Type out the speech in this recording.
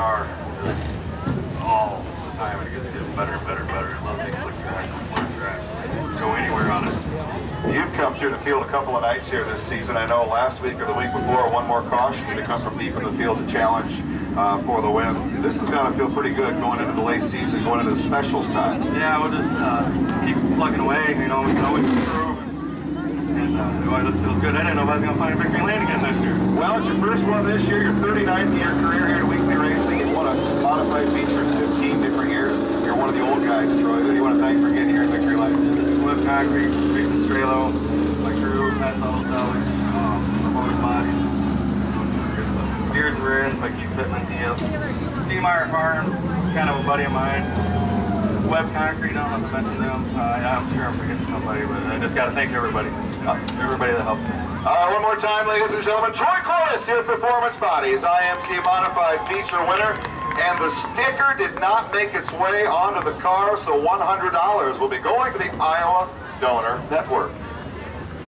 car all the time, and it gets better and better and better. It loves these slick tracks, flat tracks. Go anywhere on it. You've come through the field a couple of nights here this season. I know last week or the week before, one more caution to come from deep in the field to challenge uh, for the win. This has got to feel pretty good going into the late season, going into the specials time. Yeah, we'll just uh, keep plugging away. You know, we know we can improve. And uh, boy, this feels good. I didn't know if I was going to find a victory lane again this year. Well, it's your first one this year, your 39th year career here at Weekly Racing. Modified feature in 15 different years. You're one of the old guys, Troy. Who do you want to thank for getting here at Victory Lane? This is Web Concrete, Jason Strelo, my crew, Pat Tuttle um, Performance Bodies, Gears and Rims, my Keep Fitment deal. Team Iron Farm, kind of a buddy of mine. Web Concrete, I don't know if I mentioned them. Uh, I'm sure I'm forgetting somebody, but I just got to thank everybody. Uh, everybody that helps me. Uh, one more time, ladies and gentlemen. Troy Corliss here at Performance Bodies, IMC Modified Feature winner. And the sticker did not make its way onto the car, so $100 will be going to the Iowa Donor Network.